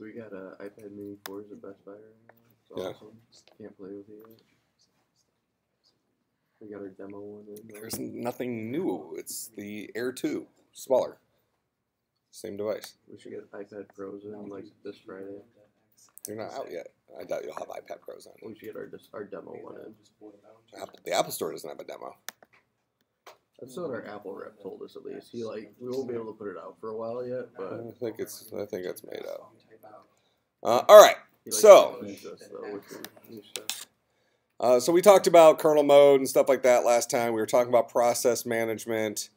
So we got uh, iPad Mini Four 4s at Best Buy right now. It's Yeah. awesome. Can't play with it yet. We got our demo one in. there. There's nothing new. It's the Air 2, smaller. Same device. We should get iPad Pros in like this Friday. They're not out yet. I doubt you'll have iPad Pros on. We should get our our demo one in. Apple, the Apple Store doesn't have a demo. That's what our Apple rep told us at least. He like we won't be able to put it out for a while yet, but I think it's. I think it's made out. Uh, all right. So- to push us, though, with the new stuff. Uh, so we talked about kernel mode and stuff like that last time. We were talking about process management,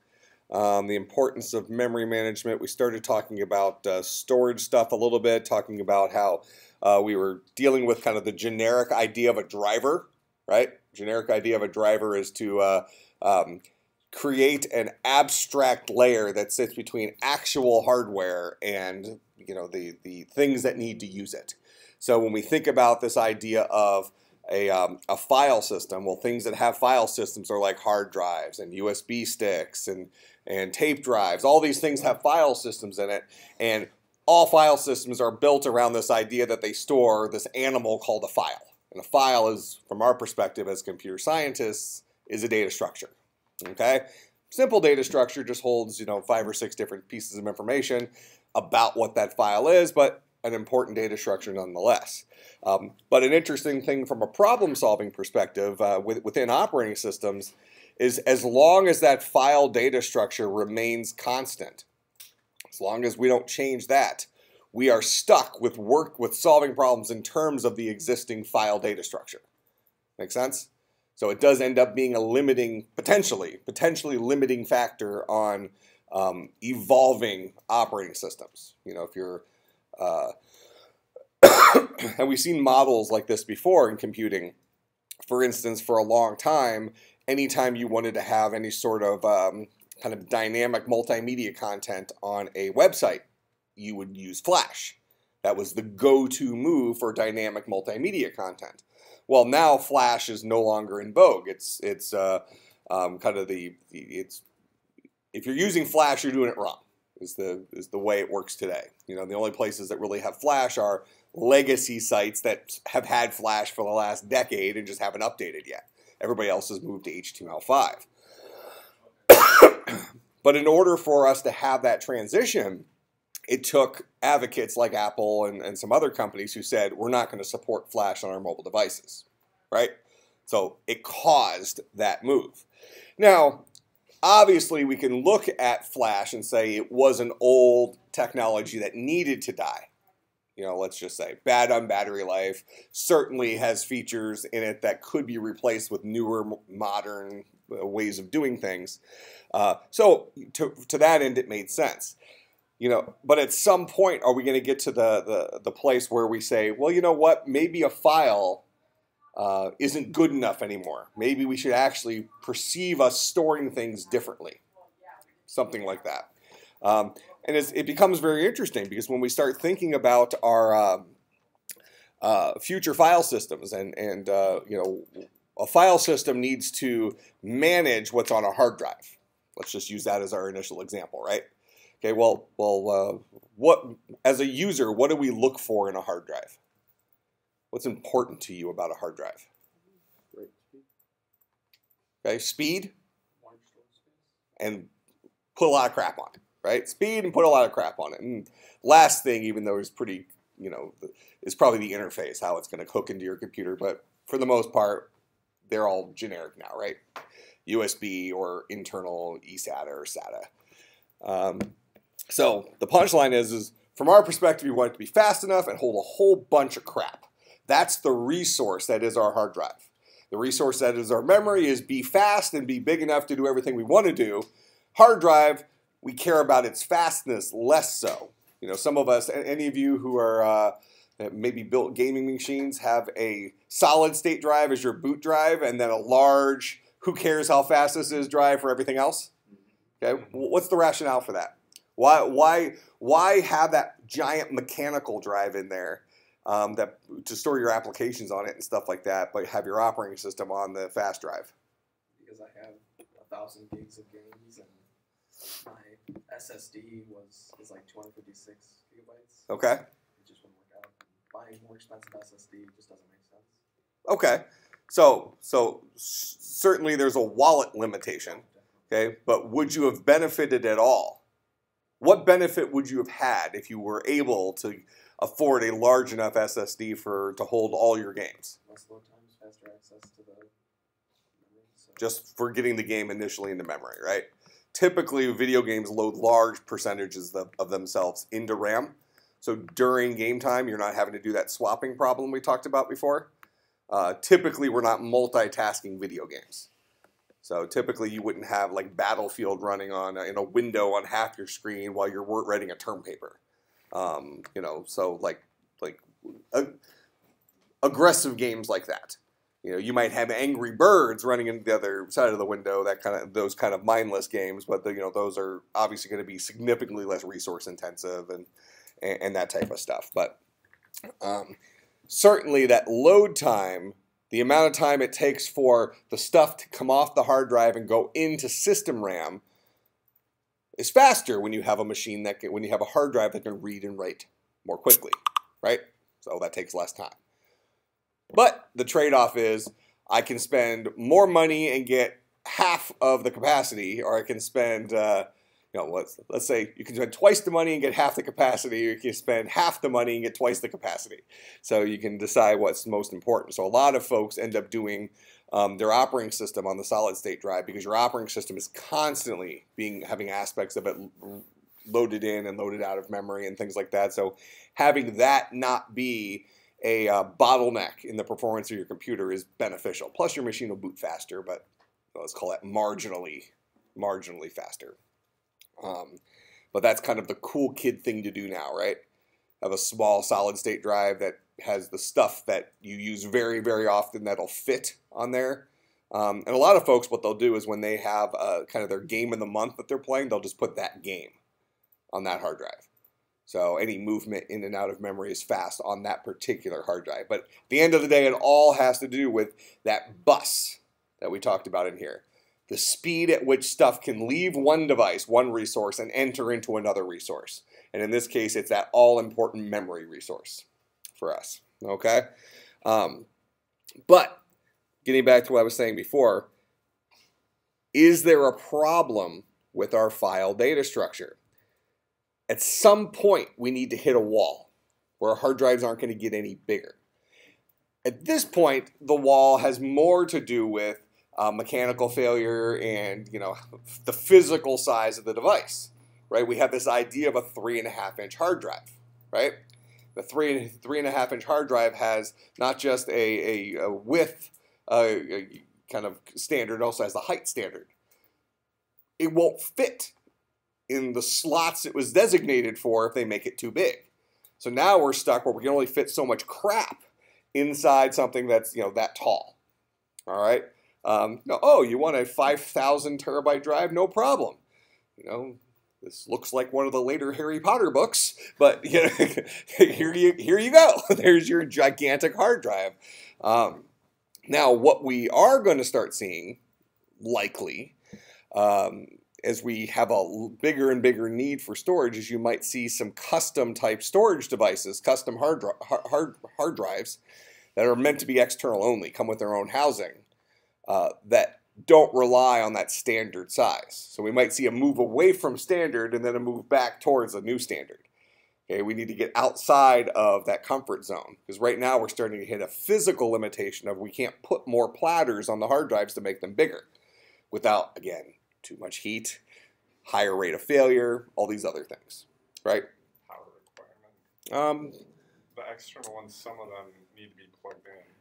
um, the importance of memory management. We started talking about uh, storage stuff a little bit, talking about how uh, we were dealing with kind of the generic idea of a driver, right? Generic idea of a driver is to uh, um, create an abstract layer that sits between actual hardware and you know the the things that need to use it. So when we think about this idea of a, um, a file system. Well, things that have file systems are like hard drives and USB sticks and, and tape drives. All these things have file systems in it. And all file systems are built around this idea that they store this animal called a file. And a file is, from our perspective as computer scientists, is a data structure. Okay? Simple data structure just holds, you know, five or six different pieces of information about what that file is, but an important data structure nonetheless. Um, but an interesting thing from a problem solving perspective uh, with, within operating systems is as long as that file data structure remains constant, as long as we don't change that, we are stuck with work with solving problems in terms of the existing file data structure. Make sense? So it does end up being a limiting, potentially, potentially limiting factor on um, evolving operating systems. You know, if you're uh, and we've seen models like this before in computing. For instance, for a long time, anytime you wanted to have any sort of um, kind of dynamic multimedia content on a website, you would use Flash. That was the go-to move for dynamic multimedia content. Well, now Flash is no longer in vogue. It's it's uh, um, kind of the, the it's if you're using Flash, you're doing it wrong. Is the is the way it works today. You know, the only places that really have Flash are legacy sites that have had Flash for the last decade and just haven't updated yet. Everybody else has moved to HTML5. but in order for us to have that transition, it took advocates like Apple and, and some other companies who said, we're not going to support Flash on our mobile devices, right? So it caused that move. Now, obviously, we can look at Flash and say it was an old technology that needed to die you know, let's just say bad on battery life, certainly has features in it that could be replaced with newer, modern uh, ways of doing things. Uh, so to, to that end, it made sense. You know, but at some point, are we going to get to the, the, the place where we say, well, you know what, maybe a file uh, isn't good enough anymore. Maybe we should actually perceive us storing things differently. Something like that. Um, and it becomes very interesting because when we start thinking about our um, uh, future file systems and and uh, you know a file system needs to manage what's on a hard drive. Let's just use that as our initial example, right? Okay, well, well, uh, what as a user, what do we look for in a hard drive? What's important to you about a hard drive? Right. Okay, speed and put a lot of crap on it right? Speed and put a lot of crap on it. And last thing, even though it's pretty, you know, is probably the interface, how it's going to hook into your computer. But for the most part, they're all generic now, right? USB or internal eSATA or SATA. Um, so the punchline is, is from our perspective, we want it to be fast enough and hold a whole bunch of crap. That's the resource that is our hard drive. The resource that is our memory is be fast and be big enough to do everything we want to do. Hard drive we care about its fastness less so. You know, some of us, any of you who are uh, maybe built gaming machines, have a solid state drive as your boot drive, and then a large, who cares how fast this is drive for everything else. Okay, what's the rationale for that? Why, why, why have that giant mechanical drive in there um, that to store your applications on it and stuff like that, but have your operating system on the fast drive? Because I have a thousand gigs of games and my SSD was is like 256 gigabytes. Okay. It just wouldn't work out. Buying more expensive SSD just doesn't make sense. Okay, so so certainly there's a wallet limitation. Okay, but would you have benefited at all? What benefit would you have had if you were able to afford a large enough SSD for to hold all your games, Less load times, faster access to the memory. So just for getting the game initially into memory, right? Typically, video games load large percentages of, of themselves into RAM. So during game time, you're not having to do that swapping problem we talked about before. Uh, typically, we're not multitasking video games. So typically, you wouldn't have like Battlefield running on a, in a window on half your screen while you're writing a term paper. Um, you know, so like like uh, aggressive games like that. You know, you might have Angry Birds running in the other side of the window. That kind of those kind of mindless games, but the, you know those are obviously going to be significantly less resource intensive and, and and that type of stuff. But um, certainly that load time, the amount of time it takes for the stuff to come off the hard drive and go into system RAM, is faster when you have a machine that can, when you have a hard drive that can read and write more quickly, right? So that takes less time. But the trade-off is I can spend more money and get half of the capacity, or I can spend, uh, you know, let's let's say you can spend twice the money and get half the capacity, or you can spend half the money and get twice the capacity. So you can decide what's most important. So a lot of folks end up doing um, their operating system on the solid state drive because your operating system is constantly being having aspects of it loaded in and loaded out of memory and things like that. So having that not be a uh, bottleneck in the performance of your computer is beneficial. Plus, your machine will boot faster, but let's call it marginally, marginally faster. Um, but that's kind of the cool kid thing to do now, right? Have a small solid state drive that has the stuff that you use very, very often that'll fit on there. Um, and a lot of folks, what they'll do is when they have uh, kind of their game of the month that they're playing, they'll just put that game on that hard drive. So any movement in and out of memory is fast on that particular hard drive. But at the end of the day, it all has to do with that bus that we talked about in here. The speed at which stuff can leave one device, one resource, and enter into another resource. And in this case, it's that all important memory resource for us. Okay? Um, but getting back to what I was saying before, is there a problem with our file data structure? At some point, we need to hit a wall where hard drives aren't going to get any bigger. At this point, the wall has more to do with uh, mechanical failure and you know the physical size of the device, right? We have this idea of a three and a half inch hard drive, right? The three three and a half inch hard drive has not just a, a, a width uh, a kind of standard, it also has the height standard. It won't fit in the slots it was designated for if they make it too big. So now we're stuck where we can only fit so much crap inside something that's you know that tall. All right. Um, oh, you want a 5,000 terabyte drive? No problem. You know, this looks like one of the later Harry Potter books, but you know, here you here you go. There's your gigantic hard drive. Um, now, what we are going to start seeing, likely, um, as we have a bigger and bigger need for storage, is you might see some custom type storage devices, custom hard, hard, hard drives that are meant to be external only, come with their own housing, uh, that don't rely on that standard size. So we might see a move away from standard and then a move back towards a new standard. Okay, we need to get outside of that comfort zone because right now we're starting to hit a physical limitation of we can't put more platters on the hard drives to make them bigger without, again, too much heat, higher rate of failure, all these other things, right? power requirement. Um, The external ones, some of them need to be plugged in.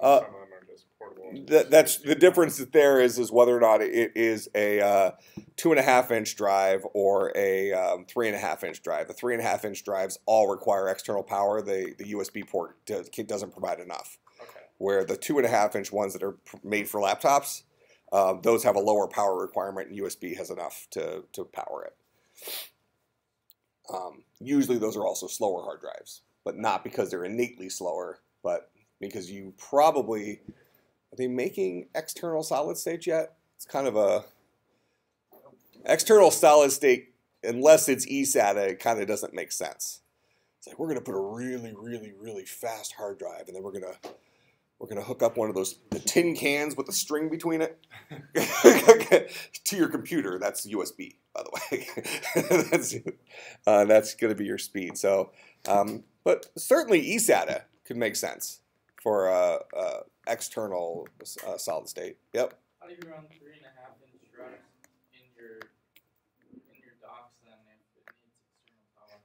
Uh, some of them are just portable. Th- that's the difference that there is is whether or not it is a uh, two and a half inch drive or a um, three and a half inch drive. The three and a half inch drives all require external power. The the USB port does, doesn't provide enough. Okay. Where the two and a half inch ones that are made for laptops, uh, those have a lower power requirement, and USB has enough to to power it. Um, usually, those are also slower hard drives, but not because they're innately slower, but because you probably are they making external solid state yet? It's kind of a external solid state unless it's eSATA, it kind of doesn't make sense. It's like we're gonna put a really, really, really fast hard drive, and then we're gonna we're gonna hook up one of those the tin cans with a string between it to your computer. That's USB, by the way. that's uh, that's gonna be your speed. So, um, but certainly eSATA could make sense for uh, uh, external uh, solid state. Yep. How do you run three and a half inch drives in your in your docks then if it needs external power?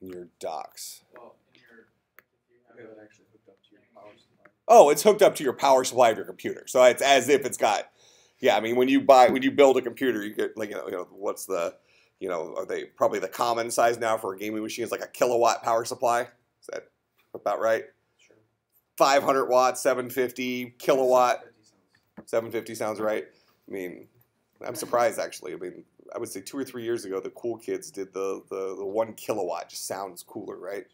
In your docks. Well, in your if you You have have it actually hooked up to your power supply. Oh, it's hooked up to your power supply of your computer. So it's as if it's got. Yeah, I mean, when you buy, when you build a computer, you get like you know, you know what's the, you know, are they probably the common size now for a gaming machine is like a kilowatt power supply? Is that about right? Sure. 500 watts, 750 kilowatt, 750 sounds right. I mean, I'm surprised actually. I mean, I would say two or three years ago, the cool kids did the the, the one kilowatt. Just sounds cooler, right?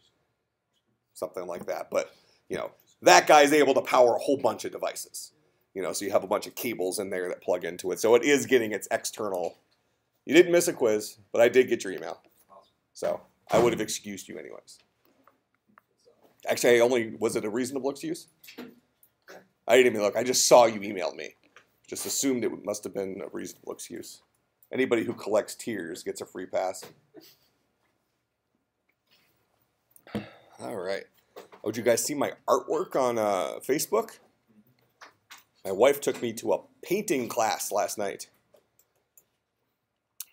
Something like that. But you know, that guy's able to power a whole bunch of devices. You know, so you have a bunch of cables in there that plug into it. So it is getting its external. You didn't miss a quiz, but I did get your email. So I would have excused you anyways. Actually, I only was it a reasonable excuse? I didn't even look. I just saw you emailed me. Just assumed it must have been a reasonable excuse. Anybody who collects tears gets a free pass. All right. Oh, did you guys see my artwork on uh, Facebook? My wife took me to a painting class last night.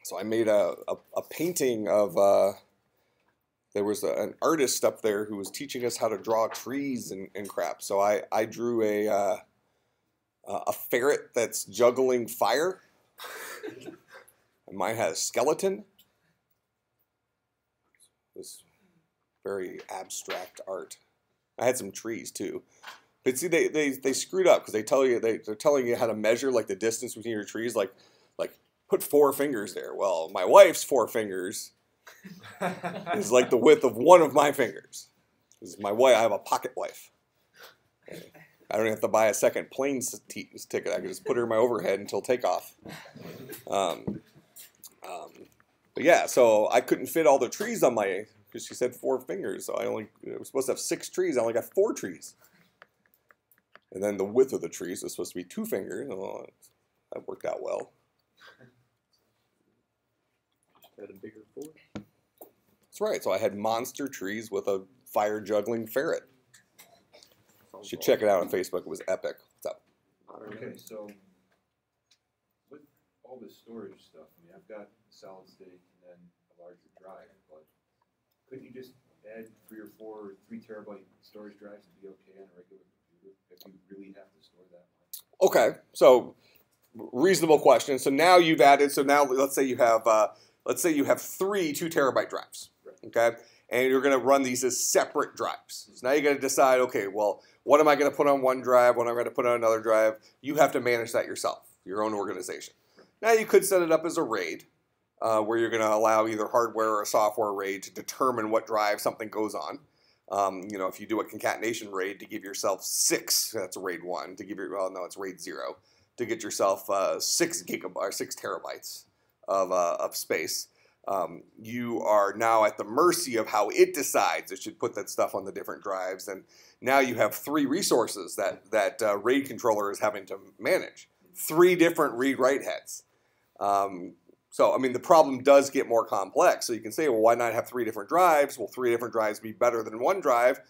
So I made a, a, a painting of. Uh, there was a, an artist up there who was teaching us how to draw trees and, and crap. So I, I drew a uh, a ferret that's juggling fire. and mine had a skeleton. It was very abstract art. I had some trees too. But see, they, they, they screwed up because they tell you they, they're telling you how to measure like the distance between your trees. Like like put four fingers there. Well, my wife's four fingers is like the width of one of my fingers. Because my wife, I have a pocket wife. I don't have to buy a second plane t- ticket. I can just put her in my overhead until takeoff. Um, um, but yeah, so I couldn't fit all the trees on my because she said four fingers. So I only I was supposed to have six trees. I only got four trees. And then the width of the trees was supposed to be two fingers. Well, that worked out well. Had a bigger fort. That's right. So I had monster trees with a fire juggling ferret. You should check it out on Facebook. It was epic. What's up? Okay, so with all this storage stuff, I mean, I've got solid state and then a larger drive, but couldn't you just add three or four or three terabyte storage drives and be okay on a regular computer if you really have to store that much? Okay, so reasonable question. So now you've added. So now let's say you have, uh, let's say you have three two terabyte drives. Okay, and you're going to run these as separate drives. So now you got to decide. Okay, well, what am I going to put on one drive? What am I going to put on another drive? You have to manage that yourself, your own organization. Now you could set it up as a RAID, uh, where you're going to allow either hardware or software RAID to determine what drive something goes on. Um, you know, if you do a concatenation RAID to give yourself six, that's RAID one. To give your, well, no, it's RAID zero. To get yourself uh, six gigabytes, six terabytes of, uh, of space, um, you are now at the mercy of how it decides it should put that stuff on the different drives. And now you have three resources that that uh, RAID controller is having to manage. Three different read-write heads. Um, so, I mean, the problem does get more complex. So you can say, well, why not have three different drives? Will three different drives be better than one drive?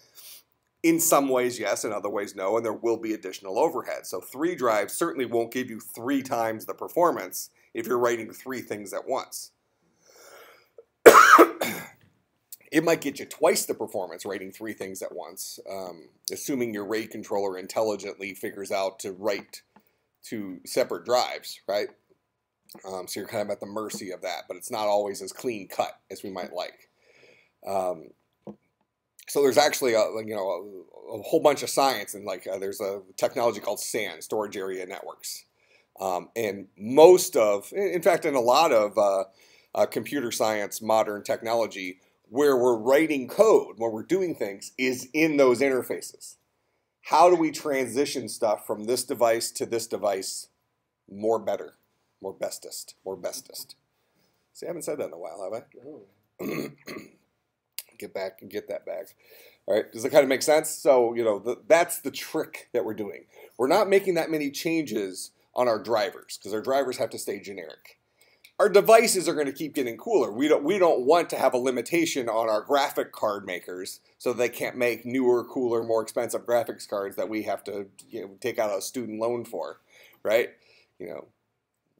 In some ways, yes. In other ways, no. And there will be additional overhead. So three drives certainly won't give you three times the performance if you're writing three things at once. it might get you twice the performance writing three things at once, um, assuming your RAID controller intelligently figures out to write to separate drives, right? Um, so you're kind of at the mercy of that, but it's not always as clean cut as we might like. Um, so there's actually a you know a, a whole bunch of science and like uh, there's a technology called SAN, storage area networks, um, and most of, in fact, in a lot of uh, uh, computer science, modern technology, where we're writing code, where we're doing things, is in those interfaces. How do we transition stuff from this device to this device more better, more bestest, more bestest? See, I haven't said that in a while, have I? Get back and get that back. All right, does that kind of make sense? So you know the, that's the trick that we're doing. We're not making that many changes on our drivers because our drivers have to stay generic. Our devices are going to keep getting cooler. We don't we don't want to have a limitation on our graphic card makers so they can't make newer, cooler, more expensive graphics cards that we have to you know, take out a student loan for, right? You know,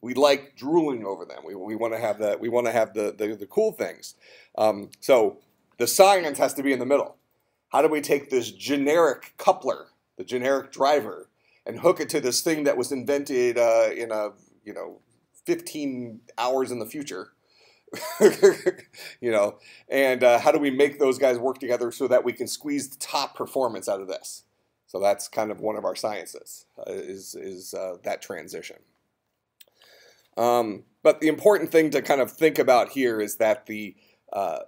we like drooling over them. We, we want to have the we want to have the, the the cool things. Um, so the science has to be in the middle. How do we take this generic coupler, the generic driver, and hook it to this thing that was invented uh, in a you know 15 hours in the future? you know, and uh, how do we make those guys work together so that we can squeeze the top performance out of this? So that's kind of one of our sciences uh, is is uh, that transition. Um, but the important thing to kind of think about here is that the uh,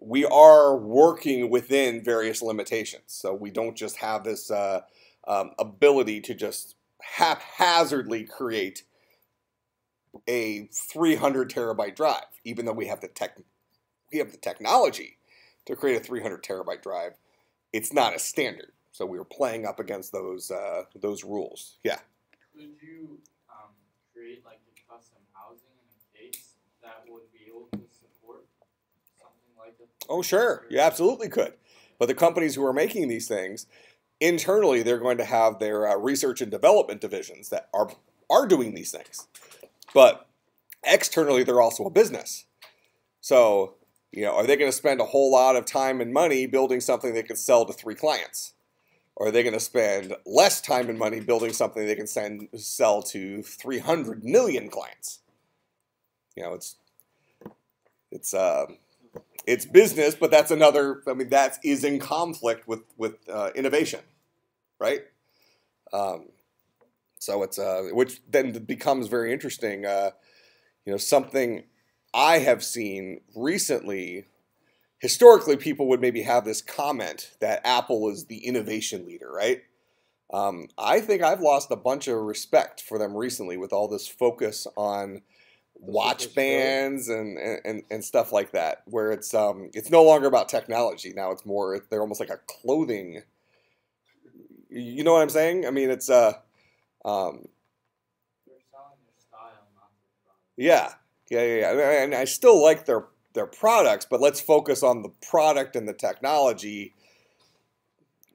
we are working within various limitations. So we don't just have this uh, um, ability to just haphazardly create a 300 terabyte drive, even though we have the tech, we have the technology to create a 300 terabyte drive. It's not a standard, so we are playing up against those uh, those rules. Yeah. Could you um, create like a custom housing in a case that would be able to support something like a? Oh, sure. You absolutely could. But the companies who are making these things, internally, they're going to have their uh, research and development divisions that are are doing these things. But externally, they're also a business. So, you know, are they going to spend a whole lot of time and money building something they can sell to three clients? Or are they going to spend less time and money building something they can send sell to 300 million clients? You know, it's it's uh, it's business, but that's another. I mean, that is in conflict with with uh, innovation, right? Um, so it's uh, which then becomes very interesting. Uh, you know, something I have seen recently. Historically, people would maybe have this comment that Apple is the innovation leader, right? Um, I think I've lost a bunch of respect for them recently with all this focus on watch bands and, and, and stuff like that, where it's um, it's no longer about technology. Now it's more they're almost like a clothing. You know what I'm saying? I mean, it's uh, um, They're selling their style, not their product. yeah, yeah, yeah, yeah. And I still like their their products, but let's focus on the product and the technology,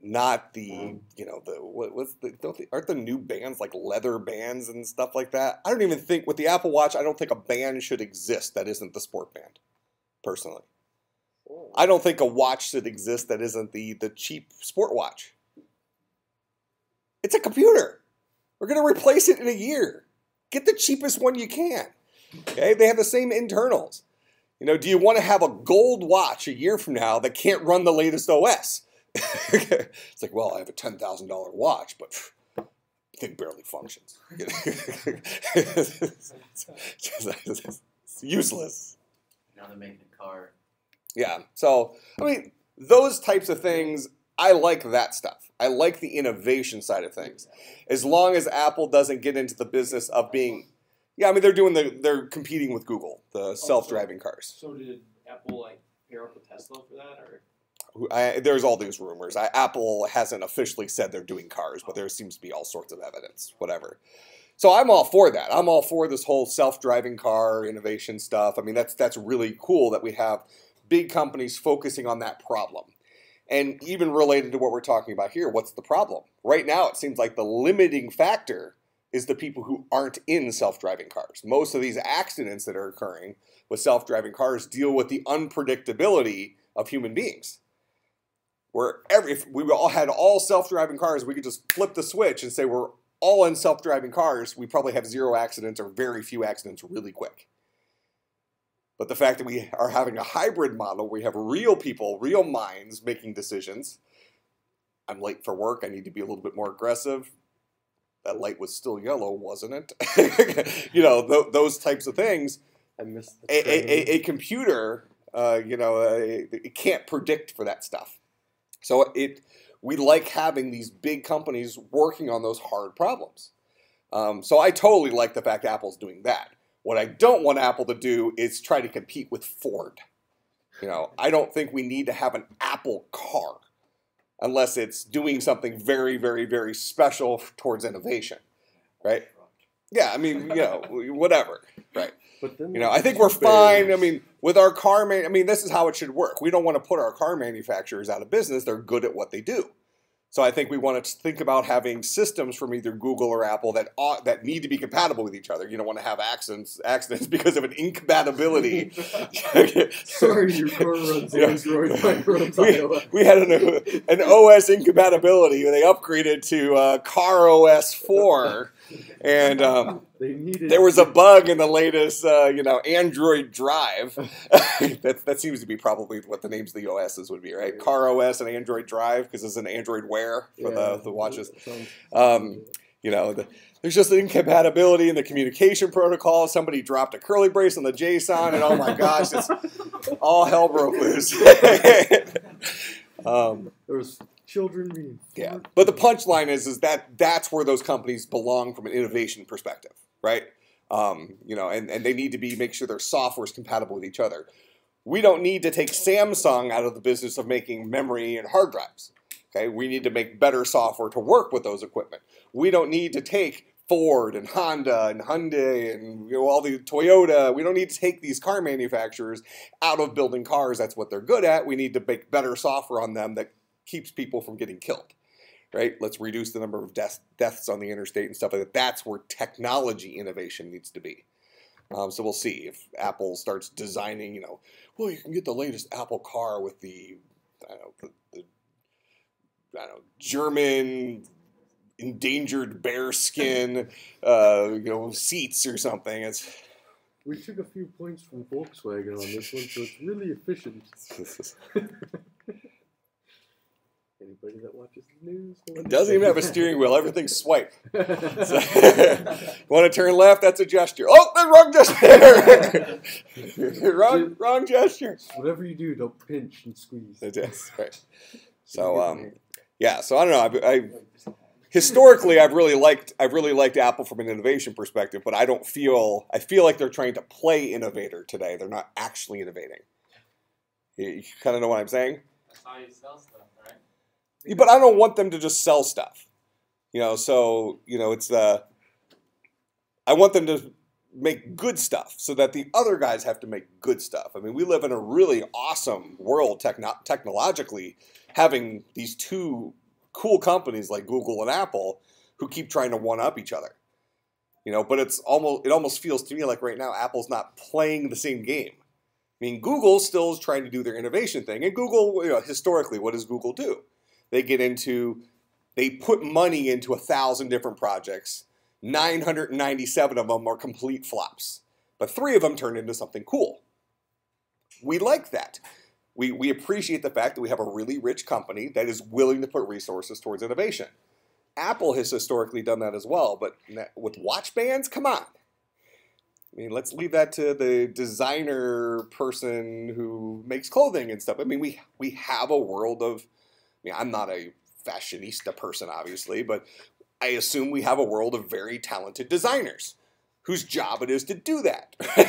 not the mm-hmm. you know the what, what's the don't the, aren't the new bands like leather bands and stuff like that? I don't even think with the Apple Watch, I don't think a band should exist that isn't the sport band. Personally, oh. I don't think a watch should exist that isn't the the cheap sport watch. It's a computer. We're gonna replace it in a year. Get the cheapest one you can. Okay, they have the same internals. You know, do you want to have a gold watch a year from now that can't run the latest OS? It's like, well, I have a ten thousand dollar watch, but pff, thing barely functions. it's useless. Now they're making a car. Yeah. So, I mean, those types of things, I like that stuff. I like the innovation side of things. As long as Apple doesn't get into the business of being, yeah, I mean, they're doing the, they're competing with Google, the oh, self-driving cars. So did Apple like pair up with Tesla for that, or I, there's all these rumors. I, Apple hasn't officially said they're doing cars, but there seems to be all sorts of evidence, whatever. So I'm all for that. I'm all for this whole self-driving car innovation stuff. I mean, that's that's really cool that we have big companies focusing on that problem. And even related to what we're talking about here, what's the problem? Right now, it seems like the limiting factor is the people who aren't in self-driving cars. Most of these accidents that are occurring with self-driving cars deal with the unpredictability of human beings where every if we all had all self-driving cars, we could just flip the switch and say we're all in self-driving cars. We probably have zero accidents or very few accidents really quick. But the fact that we are having a hybrid model, we have real people, real minds making decisions. I'm late for work. I need to be a little bit more aggressive. That light was still yellow, wasn't it? you know, th- those types of things I missed a, a, a computer, uh, you know, uh, it can't predict for that stuff. So it, we like having these big companies working on those hard problems. Um, so I totally like the fact Apple's doing that. What I don't want Apple to do is try to compete with Ford. You know, I don't think we need to have an Apple car unless it's doing something very, very, very special towards innovation, right? Yeah, I mean, you know, whatever, right? But then You know, I think we're fine. I mean, with our car man, I mean, this is how it should work. We don't want to put our car manufacturers out of business. They're good at what they do. So I think we want to think about having systems from either Google or Apple that ought, that need to be compatible with each other. You don't want to have accidents accidents because of an incompatibility. sorry, your car runs. Android, mine we, we had an, an OS incompatibility. They upgraded to uh, Car OS 4, and um, They there was a bug in the latest, uh, you know, Android Drive. that, that seems to be probably what the names of the OSs would be, right? Car OS and Android Drive, because it's an Android Wear for the, the watches. Um, you know, the, there's just an incompatibility in the communication protocol. Somebody dropped a curly brace on the JSON, and oh my gosh, it's all hell broke loose. um, there was children yeah, but the punchline is is that that's where those companies belong from an innovation perspective, right? Um, you know, and, and they need to be make sure their software is compatible with each other. We don't need to take Samsung out of the business of making memory and hard drives. Okay, we need to make better software to work with those equipment. We don't need to take Ford and Honda and Hyundai and you know all the Toyota. We don't need to take these car manufacturers out of building cars. That's what they're good at. We need to make better software on them that keeps people from getting killed. Right? Let's reduce the number of deaths deaths on the interstate and stuff like that. That's where technology innovation needs to be. Um, so we'll see if Apple starts designing. You know, well, you can get the latest Apple car with the, I don't know, the, the I don't know, German endangered bear skin, uh, you know, seats or something. It's We took a few points from Volkswagen on this one, so it's really efficient. Anybody that watches the news? it doesn't even have a steering wheel. Everything's swipe. So, you want to turn left? That's a gesture. Oh, the wrong gesture. wrong, wrong gesture. Whatever you do, don't pinch and squeeze. It is right. So um, yeah. So I don't know. I, I historically I've really liked I've really liked Apple from an innovation perspective, but I don't feel I feel like they're trying to play innovator today. They're not actually innovating. You, you kind of know what I'm saying. That's how you sell stuff, right? But I don't want them to just sell stuff. You know, so you know, it's uh I want them to make good stuff so that the other guys have to make good stuff. I mean, we live in a really awesome world techno- technologically having these two cool companies like Google and Apple who keep trying to one up each other. You know, but it's almost it almost feels to me like right now Apple's not playing the same game. I mean, Google still is trying to do their innovation thing, and Google, you know, historically, what does Google do? They get into, they put money into a thousand different projects. 997 of them are complete flops, but three of them turn into something cool. We like that. We, we appreciate the fact that we have a really rich company that is willing to put resources towards innovation. Apple has historically done that as well, but with watch bands, come on. I mean, let's leave that to the designer person who makes clothing and stuff. I mean, we we have a world of. Mean, I'm not a fashionista person, obviously, but I assume we have a world of very talented designers whose job it is to do that. Well,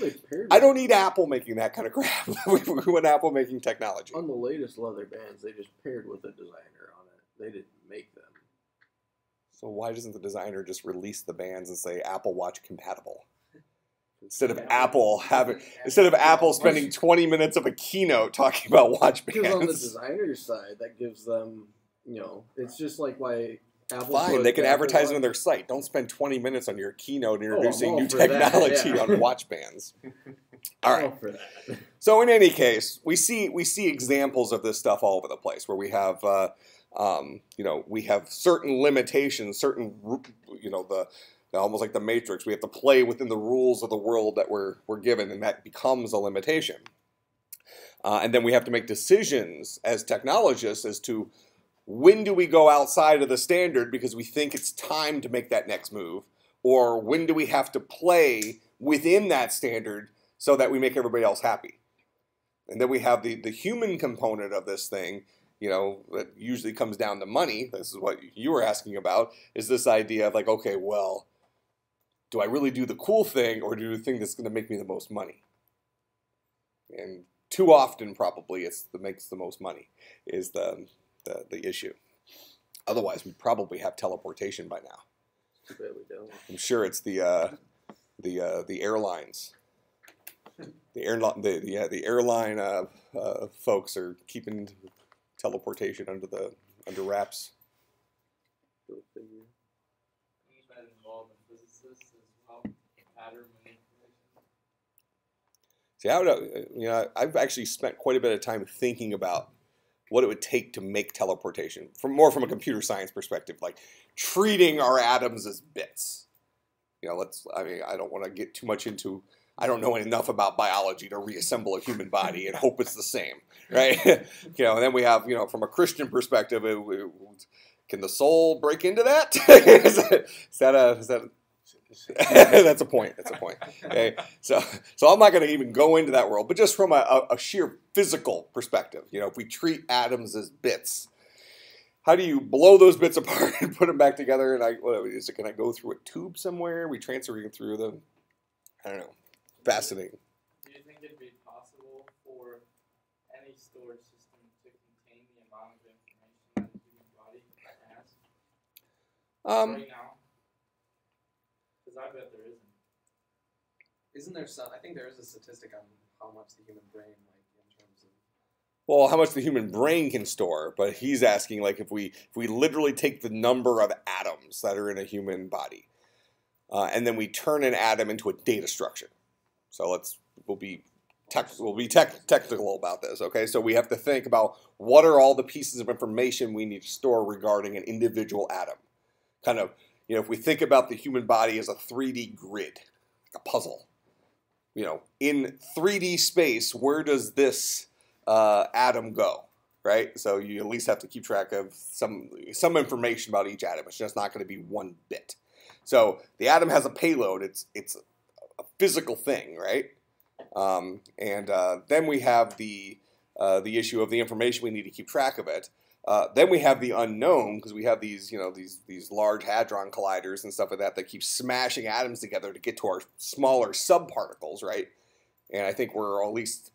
they paired I don't need Apple making that kind of crap. we want Apple making technology. On the latest leather bands, they just paired with a designer on it. They didn't make them. So why doesn't the designer just release the bands and say Apple Watch compatible? Instead of Apple having, instead of Apple spending 20 minutes of a keynote talking about watch Because on the bands. designer's side, that gives them, you know, it's just like why Apple. Fine, they can advertise it on their site. Don't spend 20 minutes on your keynote Oh, introducing all new technology yeah. on watch bands. All right. all for that. So in any case, we see we see examples of this stuff all over the place, where we have, uh, um, you know, we have certain limitations, certain, you know, the almost like the Matrix. We have to play within the rules of the world that we're we're given, and that becomes a limitation. Uh, and then we have to make decisions as technologists as to when do we go outside of the standard because we think it's time to make that next move, or when do we have to play within that standard so that we make everybody else happy. And then we have the, the human component of this thing, you know, that usually comes down to money. This is what you were asking about, is this idea of like, okay, well, do I really do the cool thing or do the thing that's going to make me the most money? And too often probably it's the makes the most money is the the, the issue. Otherwise, we probably have teleportation by now. We don't. I'm sure it's the uh, the uh, the airlines. The airline, the yeah, the airline uh, uh, folks are keeping teleportation under the under wraps. Go figure. Things that involve the physicists as well, pattern manipulation. See, I would, uh, you know, I've actually spent quite a bit of time thinking about what it would take to make teleportation, from more from a computer science perspective, like treating our atoms as bits. You know, let's. I mean, I don't want to get too much into. I don't know enough about biology to reassemble a human body and hope it's the same, right? you know, and then we have, you know, from a Christian perspective, it, it, can the soul break into that? is, that is that a is that that's a point. That's a point. Okay, so so I'm not going to even go into that world, but just from a, a, sheer physical perspective, you know, if we treat atoms as bits, how do you blow those bits apart and put them back together? And I, what is it? Can I go through a tube somewhere? Are we transferring through them? I don't know. Fascinating. Do you think it'd be possible for any storage system to contain the amount of information that the human body has Um, right now? Because I bet there isn't. Isn't there some? I think there is a statistic on how much the human brain, like in terms of. well, how much the human brain can store, but he's asking like if we if we literally take the number of atoms that are in a human body, uh, and then we turn an atom into a data structure. So let's we'll be tech, we'll be tech, technical about this. Okay, so we have to think about what are all the pieces of information we need to store regarding an individual atom. Kind of, you know, if we think about the human body as a 3D grid, like a puzzle. You know, in 3D space, where does this uh, atom go? Right. So you at least have to keep track of some some information about each atom. It's just not going to be one bit. So the atom has a payload. It's it's a physical thing, right? Um, and uh, then we have the uh, the issue of the information we need to keep track of it. Uh, then we have the unknown because we have these you know these these large hadron colliders and stuff like that that keep smashing atoms together to get to our smaller subparticles, right? And I think we're at least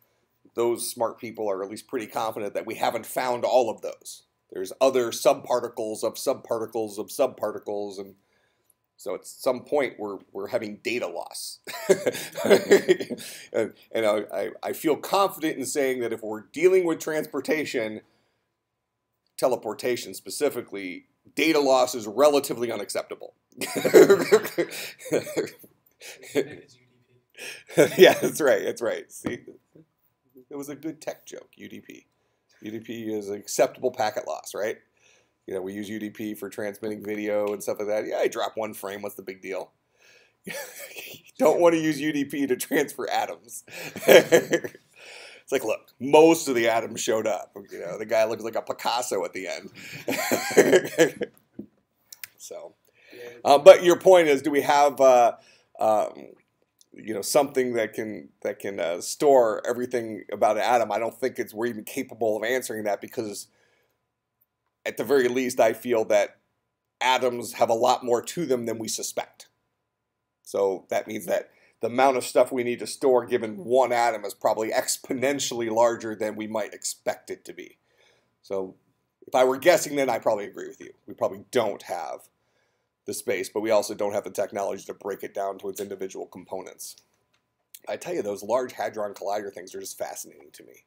those smart people are at least pretty confident that we haven't found all of those. There's other subparticles of subparticles of subparticles and so at some point, we're, we're having data loss. and and I, I, I feel confident in saying that if we're dealing with transportation, teleportation specifically, data loss is relatively unacceptable. Yeah, that's right. That's right. See, it was a good tech joke. UDP. UDP is acceptable packet loss, right? You know, we use UDP for transmitting video and stuff like that. Yeah, I drop one frame. What's the big deal? Don't want to use UDP to transfer atoms. it's like, look, most of the atoms showed up. You know, the guy looks like a Picasso at the end. so, uh, but your point is, do we have, uh, um, you know, something that can that can uh, store everything about an atom? I don't think it's we're even capable of answering that because at the very least, I feel that atoms have a lot more to them than we suspect. So that means that the amount of stuff we need to store given mm-hmm. one atom is probably exponentially larger than we might expect it to be. So if I were guessing, then I probably agree with you. We probably don't have the space, but we also don't have the technology to break it down to its individual components. I tell you, those large hadron collider things are just fascinating to me.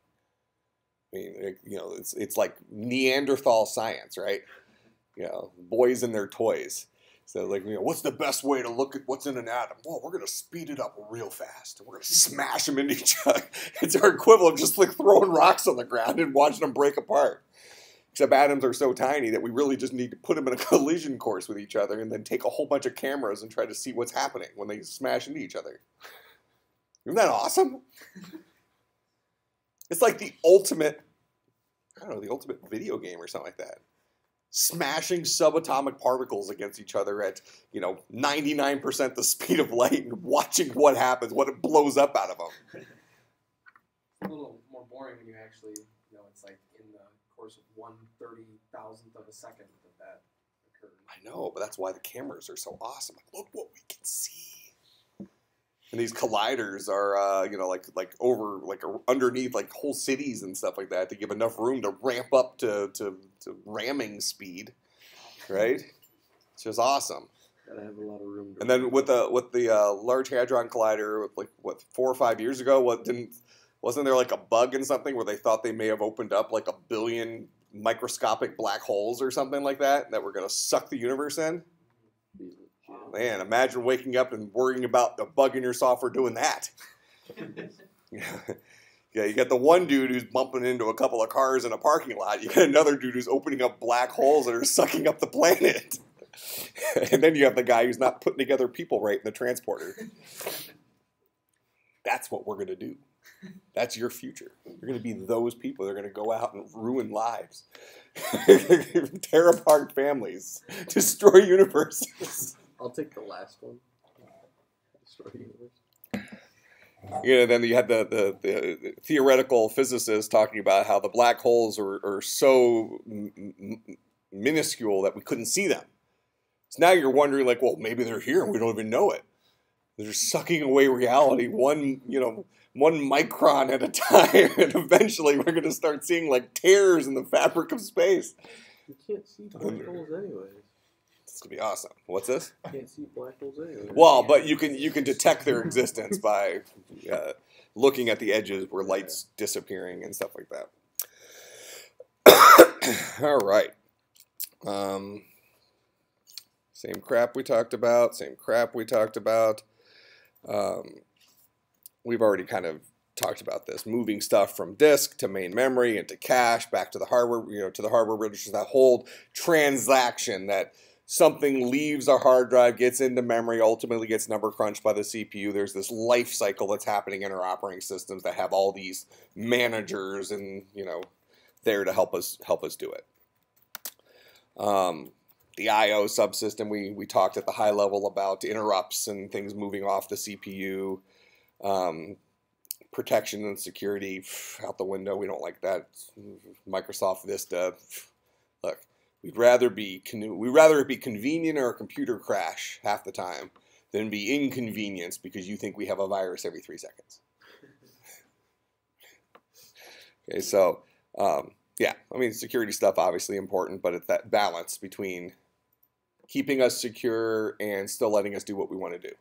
I mean, it- you know, it's it's like Neanderthal science, right? You know, boys and their toys. So, like, you know, what's the best way to look at what's in an atom? Well, we're gonna speed it up real fast. We're gonna smash them into each other. It's our equivalent of just like throwing rocks on the ground and watching them break apart. Except atoms are so tiny that we really just need to put them in a collision course with each other and then take a whole bunch of cameras and try to see what's happening when they smash into each other. Isn't that awesome? It's like the ultimate, I don't know, the ultimate video game or something like that. Smashing subatomic particles against each other at, you know, 99% the speed of light and watching what happens, what it blows up out of them. It's a little more boring when you actually, you know, it's like in the course of one thirty thousandth of a second that that occurred. I know, but that's why the cameras are so awesome. Like, look what we can see. And these colliders are, uh, you know, like like over, like underneath, like whole cities and stuff like that to give enough room to ramp up to to, to ramming speed, right? It's just awesome. Gotta have a lot of room. To And then with the with the uh, Large Hadron Collider, like what four or five years ago, what didn't wasn't there like a bug in something where they thought they may have opened up like a billion microscopic black holes or something like that that were going to suck the universe in? Man, imagine waking up and worrying about a bug in your software doing that. yeah, you got the one dude who's bumping into a couple of cars in a parking lot. You got another dude who's opening up black holes that are sucking up the planet. and then you have the guy who's not putting together people right in the transporter. That's what we're going to do. That's your future. You're going to be those people. They're going to go out and ruin lives, tear apart families, destroy universes. I'll take the last one. Destroy the universe. You know, then you had the, the, the theoretical physicists talking about how the black holes are, are so m- m- minuscule that we couldn't see them. So now you're wondering, like, well, maybe they're here and we don't even know it. They're sucking away reality one, you know, one micron at a time, and eventually we're going to start seeing like tears in the fabric of space. You can't see black holes anyways. It's gonna be awesome. What's this? You can't see black holes anyways. Well, but you can you can detect their existence by uh, looking at the edges where light's disappearing and stuff like that. All right. Um, same crap we talked about. Same crap we talked about. Um, we've already kind of talked about this moving stuff from disk to main memory and to cache back to the hardware you know to the hardware registers that whole transaction that something leaves a hard drive gets into memory ultimately gets number crunched by the cpu there's this life cycle that's happening in our operating systems that have all these managers and you know there to help us help us do it um, the IO subsystem, we, we talked at the high level about interrupts and things moving off the CPU, um, protection and security out the window. We don't like that. Microsoft Vista. We'd rather be we'd rather it be convenient or a computer crash half the time than be inconvenienced because you think we have a virus every three seconds. okay, so um, yeah, I mean security stuff obviously important, but it's that balance between keeping us secure and still letting us do what we want to do.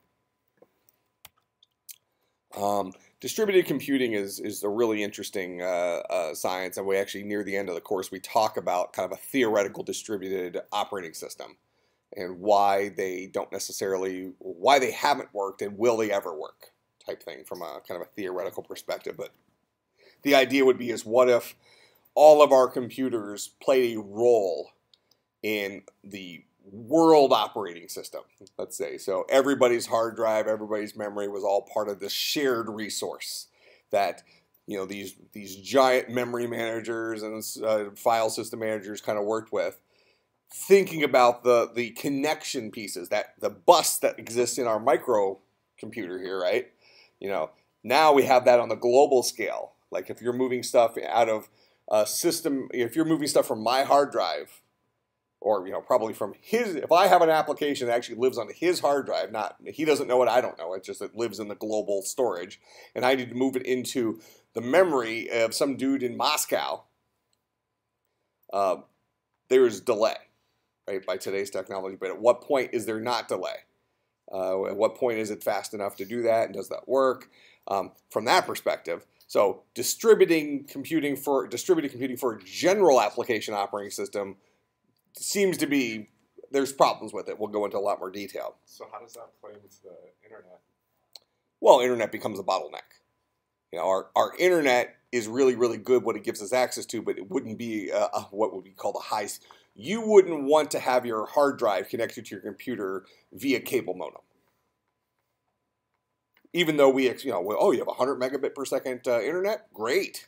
Um, distributed computing is, is a really interesting uh, uh, science, and we actually, near the end of the course, we talk about kind of a theoretical distributed operating system and why they don't necessarily, why they haven't worked and will they ever work type thing from a kind of a theoretical perspective. But the idea would be is what if all of our computers played a role in the world operating system, let's say. So everybody's hard drive, everybody's memory was all part of this shared resource that you know these these giant memory managers and uh, file system managers kind of worked with thinking about the the connection pieces that the bus that exists in our micro computer here right you know now we have that on the global scale like if you're moving stuff out of a system if you're moving stuff from my hard drive or you know probably from his if i have an application that actually lives on his hard drive not he doesn't know it i don't know it just it lives in the global storage and i need to move it into the memory of some dude in moscow uh, there's delay right by today's technology but at what point is there not delay? Uh, at what point is it fast enough to do that and does that work? Um, from that perspective so distributing computing for distributed computing for a general application operating system seems to be there's problems with it. We'll go into a lot more detail. So how does that play into the internet? Well, internet becomes a bottleneck. You know, our, our internet is really, really good what it gives us access to, but it wouldn't be uh, what would be called a high. You wouldn't want to have your hard drive connected to your computer via cable modem. Even though we, you know, well, oh, you have 100 megabit per second uh, internet, great.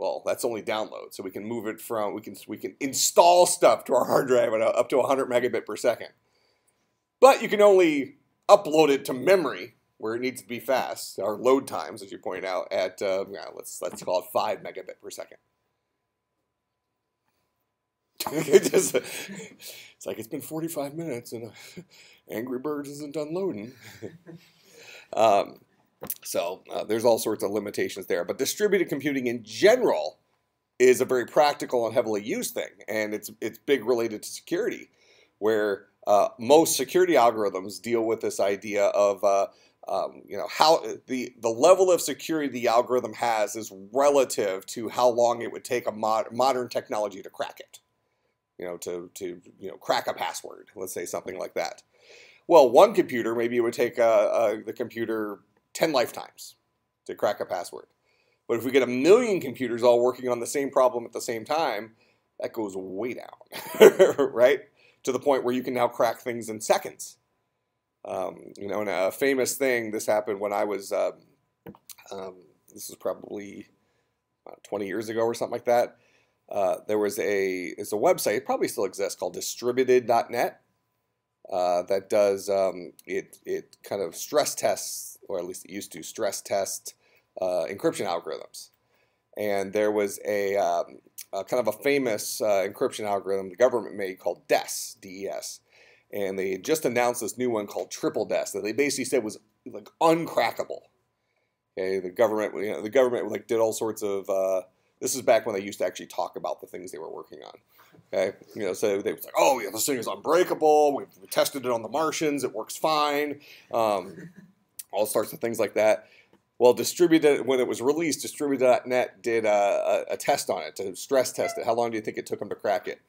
Well, that's only download, so we can move it from we can we can install stuff to our hard drive at up to 100 megabit per second. But you can only upload it to memory where it needs to be fast. Our load times, as you point out, at uh, let's let's call it five megabit per second. it's like it's been 45 minutes and uh, Angry Birds isn't done loading. um, so uh, there's all sorts of limitations there. But distributed computing in general is a very practical and heavily used thing, and it's it's big related to security, where uh, most security algorithms deal with this idea of uh, um, you know how the the level of security the algorithm has is relative to how long it would take a mod, modern technology to crack it. You know, to to you know crack a password. Let's say something like that. Well, one computer maybe it would take uh, uh, the computer ten lifetimes to crack a password. But if we get a million computers all working on the same problem at the same time, that goes way down, right? To the point where you can now crack things in seconds. Um, you know, and a famous thing, this happened when I was, um, um, this was probably uh, 20 years ago or something like that. Uh, there was a, it's a website, it probably still exists, called distributed.net. Uh, that does, um, it, it kind of stress tests, or at least it used to stress test uh, encryption algorithms. And there was a, um, a kind of a famous uh, encryption algorithm the government made called DES, D-E-S and they just announced this new one called Triple DES that they basically said was like uncrackable. Okay, the government, you know, the government like did all sorts of. Uh, this is back when they used to actually talk about the things they were working on. Okay, you know, so they was like, "Oh, yeah, this thing is unbreakable. We've, tested it on the Martians. It works fine." Um, all sorts of things like that. Well, distributed when it was released, distributed.net did a, a, a test on it to stress test it. How long do you think it took them to crack it?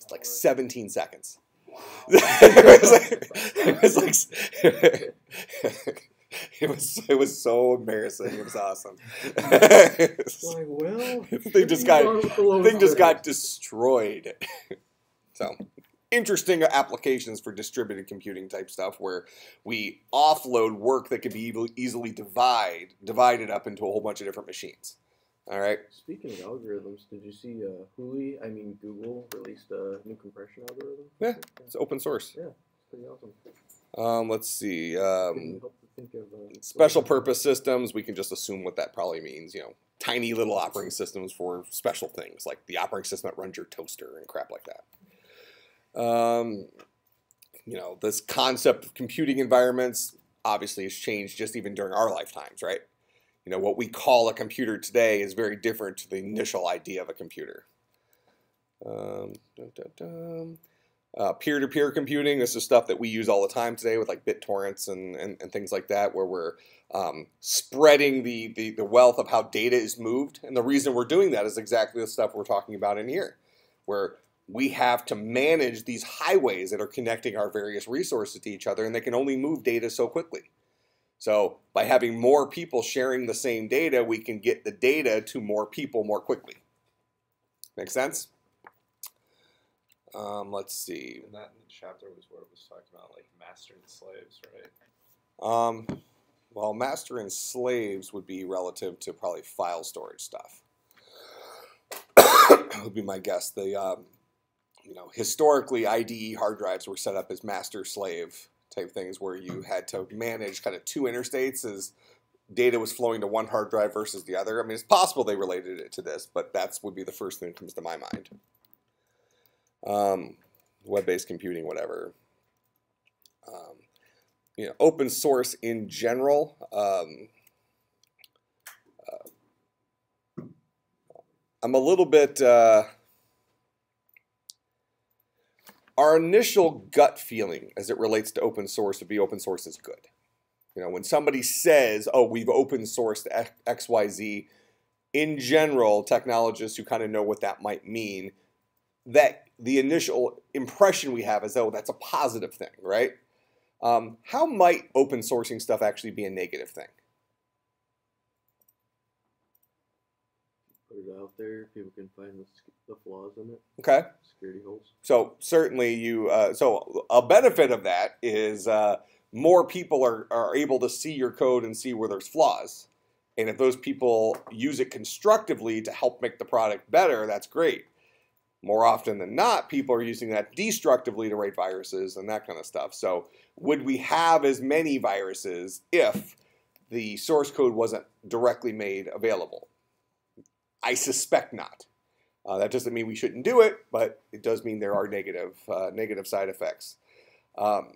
It's like 17 seconds. it was like, it was like it was it was so embarrassing. It was awesome. Like, well, thing just got thing just got destroyed. So interesting applications for distributed computing type stuff where we offload work that could be easily- easily divide divided up into a whole bunch of different machines. All right. Speaking of algorithms, did you see uh, Hooli? I mean, Google released a new compression algorithm. Yeah. It's open source. Yeah, it's pretty awesome. Um, let's see. Um, help but think of, uh, special purpose systems, we can just assume what that probably means. You know, tiny little operating systems for special things, like the operating system that runs your toaster and crap like that. Um, you know, this concept of computing environments obviously has changed just even during our lifetimes, right? You know, what we call a computer today is very different to the initial idea of a computer. Um. Uh, peer-to-peer computing, this is stuff that we use all the time today with like BitTorrents and, and, and things like that, where we're um, spreading the, the, the wealth of how data is moved. And the reason we're doing that is exactly the stuff we're talking about in here, where we have to manage these highways that are connecting our various resources to each other, and they can only move data so quickly. So by having more people sharing the same data, we can get the data to more people more quickly. Make sense? Um, let's see. And that chapter was what it was talking about, like master and slaves, right? Um, well, master and slaves would be relative to probably file storage stuff. would be my guess. The um, you know historically IDE hard drives were set up as master slave type things where you had to manage kind of two interstates as data was flowing to one hard drive versus the other. I mean, it's possible they related it to this, but that's would be the first thing that comes to my mind. Um, web-based computing, whatever. Um, you know, open source in general. Um, uh, I'm a little bit. Uh, our initial gut feeling as it relates to open source would be open source is good. You know, when somebody says, "Oh, we've open sourced X, Y, Z," in general, technologists who kind of know what that might mean, that the initial impression we have is, "Oh, that's a positive thing," right? Um, how might open sourcing stuff actually be a negative thing? Put it out there. People can find the, the flaws in it, Okay. Security holes. So certainly you. Uh, so a benefit of that is uh, more people are, are able to see your code and see where there's flaws. And if those people use it constructively to help make the product better, that's great. More often than not, people are using that destructively to write viruses and that kind of stuff. So would we have as many viruses if the source code wasn't directly made available? I suspect not. Uh, that doesn't mean we shouldn't do it, but it does mean there are negative uh, negative side effects. Um,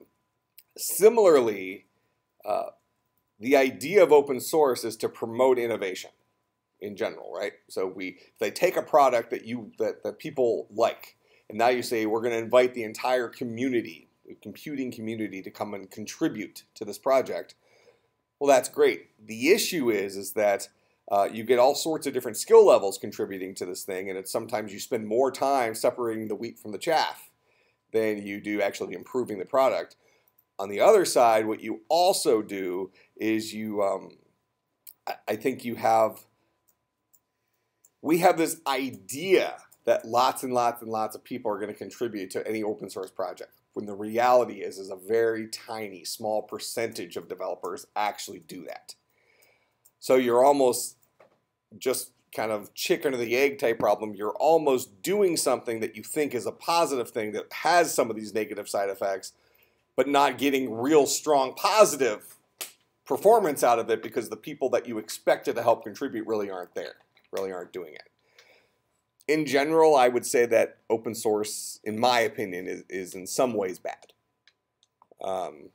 similarly, uh, the idea of open source is to promote innovation in general, right? So we they take a product that you that, that people like, and now you say we're going to invite the entire community, the computing community, to come and contribute to this project. Well, that's great. The issue is is that uh, you get all sorts of different skill levels contributing to this thing, and it's sometimes you spend more time separating the wheat from the chaff than you do actually improving the product. On the other side, what you also do is you, um, I- think you have, we have this idea that lots and lots and lots of people are going to contribute to any open source project. When the reality is, is a very tiny, small percentage of developers actually do that. So you're almost just kind of chicken or the egg type problem. You're almost doing something that you think is a positive thing that has some of these negative side effects, but not getting real strong positive performance out of it because the people that you expected to help contribute really aren't there, really aren't doing it. In general, I would say that open source, in my opinion, is, is in some ways bad. Um,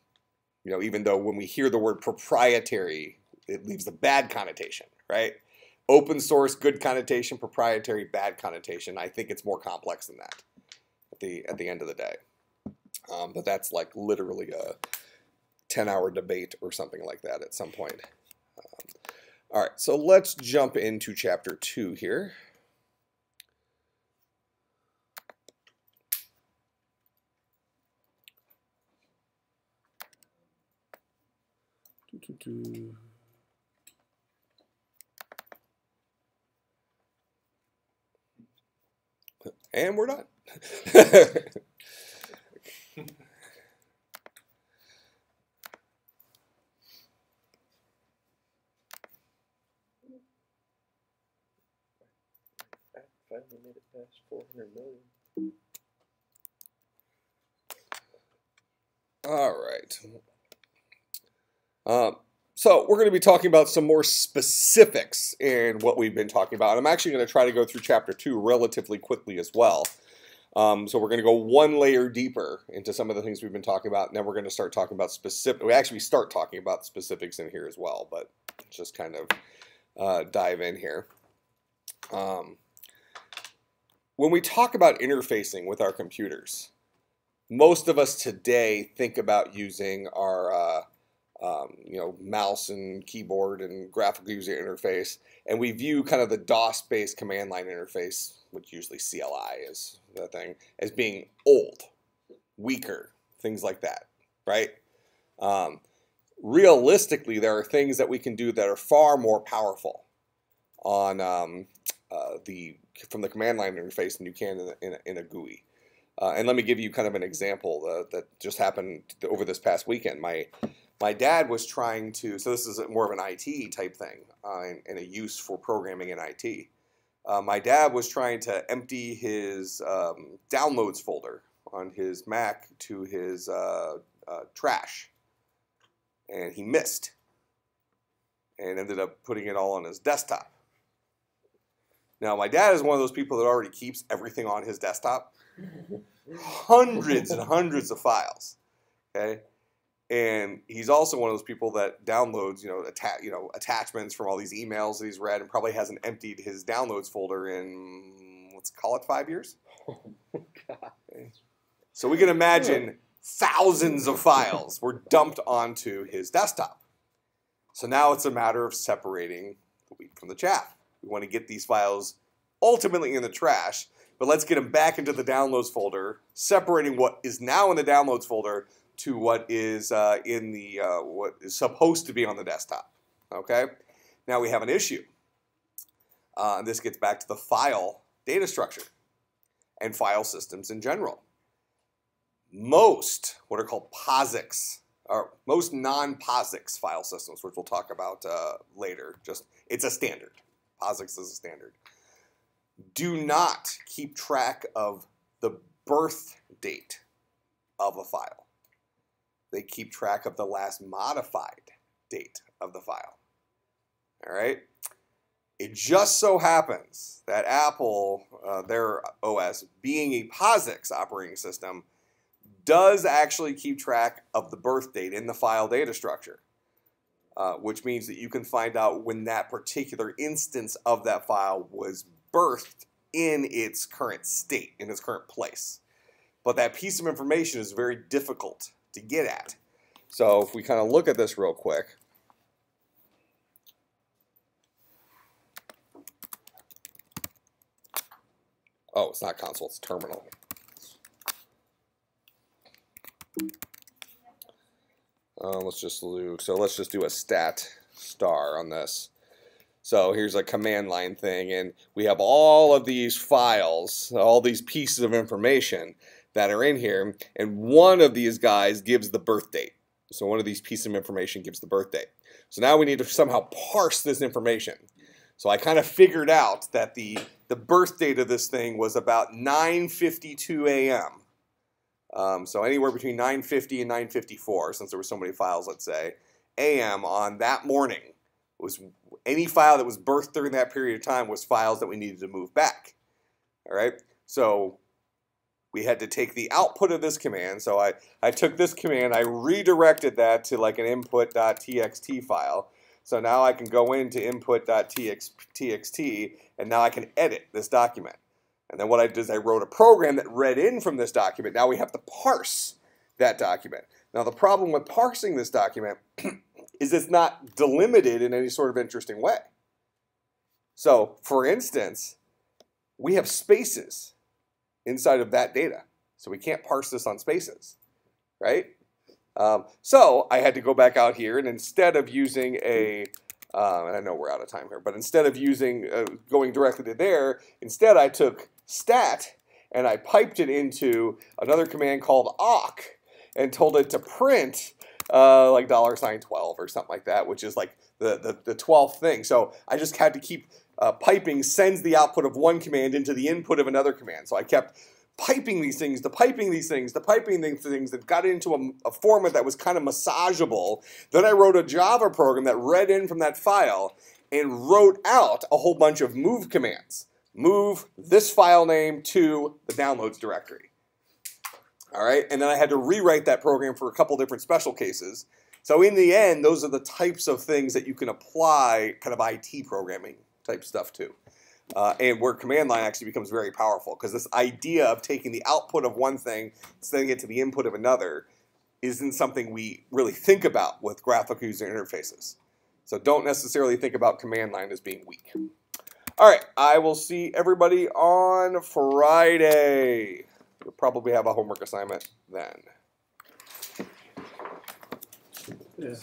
you know, even though when we hear the word proprietary, it leaves a bad connotation, right? Open source, good connotation, proprietary, bad connotation. I think it's more complex than that at the at the end of the day. Um, but that's like literally a 10 hour debate or something like that at some point. Um, all right, so let's jump into chapter two here. And we're done. Finally made it past 400 million. All right. Um, so we're going to be talking about some more specifics in what we've been talking about. I'm actually going to try to go through chapter two relatively quickly as well. Um, so we're going to go one layer deeper into some of the things we've been talking about, and then we're going to start talking about specific. We actually start talking about specifics in here as well, but just kind of uh, dive in here. Um, when we talk about interfacing with our computers, most of us today think about using our uh, um, you know mouse and keyboard and graphical user interface, and we view kind of the DOS-based command line interface, which usually CLI is the thing, as being old, weaker, things like that, right? Um, realistically, there are things that we can do that are far more powerful on um, uh, the from the command line interface than you can in in a GUI. Uh, and let me give you kind of an example uh, that just happened over this past weekend. My my dad was trying to, so this is more of an IT type thing uh, and, and, a use for programming in IT. Uh, my dad was trying to empty his um, downloads folder on his Mac to his uh, uh trash, and he missed and ended up putting it all on his desktop. Now, my dad is one of those people that already keeps everything on his desktop hundreds and hundreds of files. Okay, and he's also one of those people that downloads, you know, atta- you know, attachments from all these emails that he's read, and probably hasn't emptied his downloads folder in let's call it five years. Oh, okay. So we can imagine thousands of files were dumped onto his desktop. So now it's a matter of separating the wheat from the chaff. We want to get these files ultimately in the trash but let's get them back into the downloads folder, separating what is now in the downloads folder to what is uh, in the uh, what is supposed to be on the desktop. Okay, now we have an issue. Uh, and this gets back to the file data structure and file systems in general. Most what are called POSIX, or most non-POSIX file systems, which we'll talk about uh, later. Just it's a standard. POSIX is a standard do not keep track of the birth date of a file. They keep track of the last modified date of the file. All right? It just so happens that Apple, uh, their OS, being a POSIX operating system, does actually keep track of the birth date in the file data structure. uh, which means that you can find out when that particular instance of that file was birthed in its current state, in its current place. But that piece of information is very difficult to get at. So if we kind of look at this real quick, oh, it's not console, it's terminal. Uh, let's just do, so let's just do a stat star on this. So here's a command line thing, and we have all of these files, all these pieces of information that are in here, and one of these guys gives the birth date. So one of these pieces of information gives the birth date. So now we need to somehow parse this information. So I kind of figured out that the, the birth date of this thing was about 9.52 a.m. Um, so anywhere between 9.50 and 9.54, since there were so many files, let's say, a.m. on that morning was any file that was birthed during that period of time was files that we needed to move back. All right, so we had to take the output of this command. So I, I took this command, I redirected that to like an input.txt file. So now I can go into input.txt and now I can edit this document. And then what I did is I wrote a program that read in from this document. Now we have to parse that document. Now the problem with parsing this document is it's not delimited in any sort of interesting way. So for instance, we have spaces inside of that data. So we can't parse this on spaces, right? Um, so I had to go back out here and instead of using a, um, and I know we're out of time here, but instead of using, uh, going directly to there, instead I took stat and I piped it into another command called awk and told it to print uh, like dollar sign 12 or something like that, which is like the, the, the 12th thing. So I just had to keep uh, piping sends the output of one command into the input of another command. So I kept piping these things, the piping these things, the piping these things that got into a, a format that was kind of massageable. Then I wrote a Java program that read in from that file and wrote out a whole bunch of move commands. Move this file name to the downloads directory. All right, and then I had to rewrite that program for a couple different special cases. So in the end, those are the types of things that you can apply kind of IT programming type stuff too. Uh, and where command line actually becomes very powerful because this idea of taking the output of one thing, sending it to the input of another, isn't something we really think about with graphical user interfaces. So don't necessarily think about command line as being weak. All right, I will see everybody on Friday. You'll probably have a homework assignment then. Yeah.